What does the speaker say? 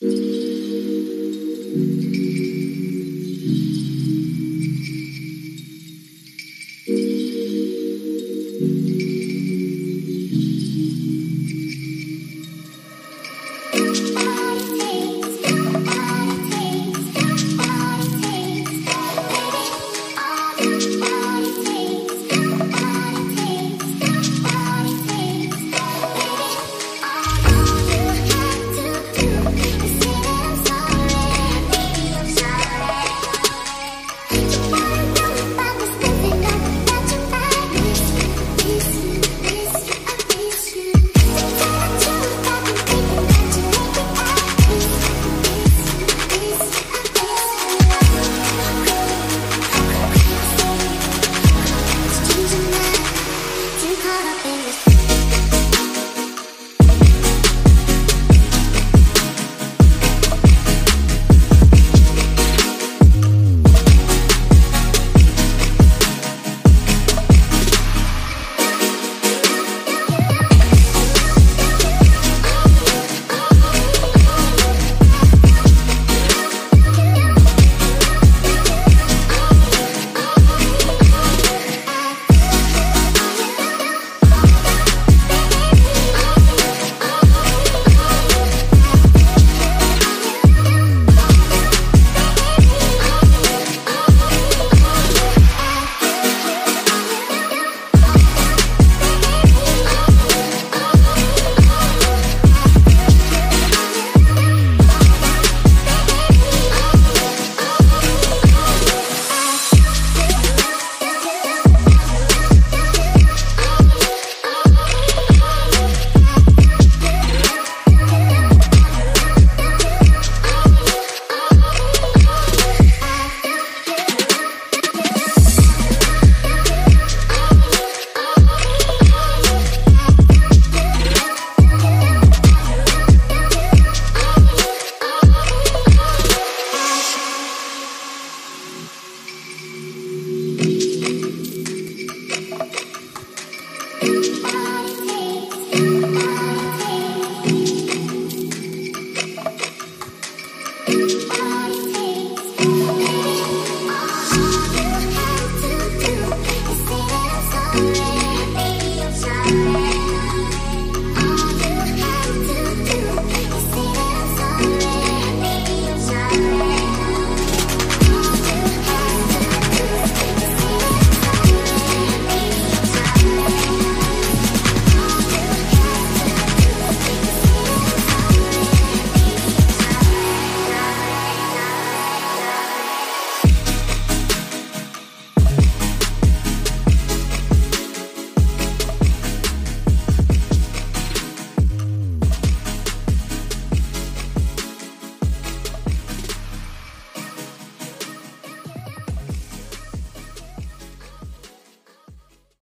Música